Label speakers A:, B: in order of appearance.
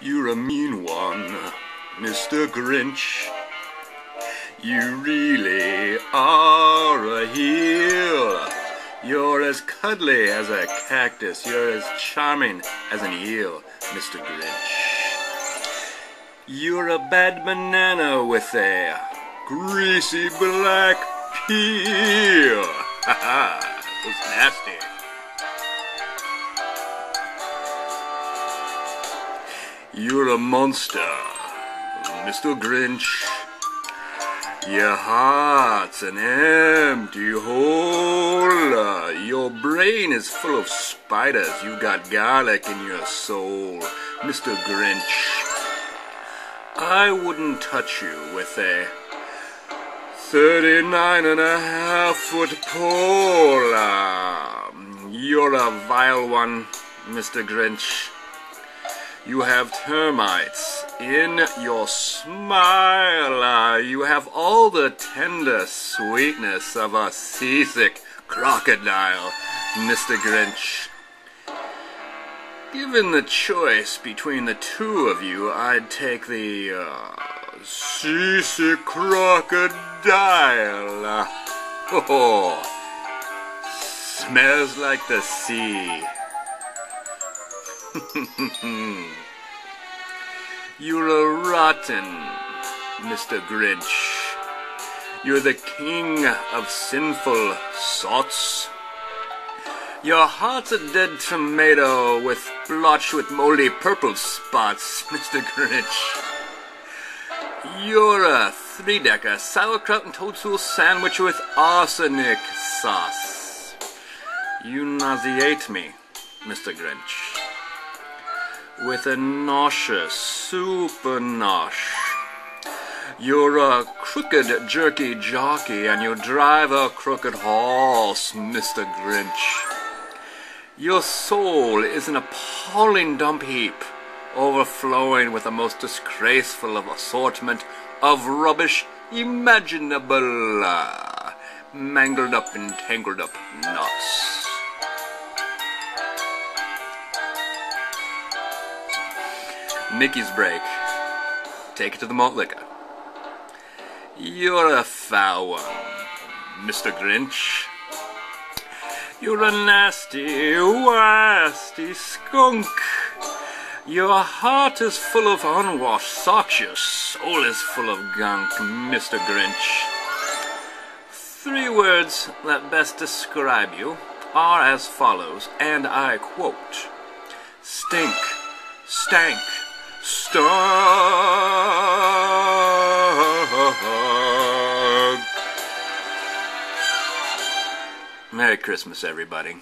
A: You're a mean one, Mr. Grinch. You really are a heel. You're as cuddly as a cactus. You're as charming as an eel, Mr. Grinch. You're a bad banana with a greasy black peel. Ha ha, it's nasty. You're a monster, Mr. Grinch. Your heart's an empty hole. Uh, your brain is full of spiders. You've got garlic in your soul, Mr. Grinch. I wouldn't touch you with a 39 and a half foot pole. Um, you're a vile one, Mr. Grinch. You have termites in your smile. You have all the tender sweetness of a seasick crocodile, Mr. Grinch. Given the choice between the two of you, I'd take the uh, seasick crocodile. Oh, smells like the sea. You're a rotten, Mr. Grinch. You're the king of sinful thoughts. Your heart's a dead tomato with blotched with moldy purple spots, Mr. Grinch. You're a three-decker sauerkraut and toadstool sandwich with arsenic sauce. You nauseate me, Mr. Grinch with a nauseous, super nosh. You're a crooked jerky jockey and you drive a crooked horse, Mr. Grinch. Your soul is an appalling dump heap, overflowing with the most disgraceful of assortment of rubbish imaginable, uh, mangled up and tangled up knots. Mickey's break. Take it to the malt liquor. You're a foul one, Mr. Grinch. You're a nasty, wasty skunk. Your heart is full of unwashed socks, your soul is full of gunk, Mr. Grinch. Three words that best describe you are as follows, and I quote Stink, stank, Stug. Merry Christmas, everybody.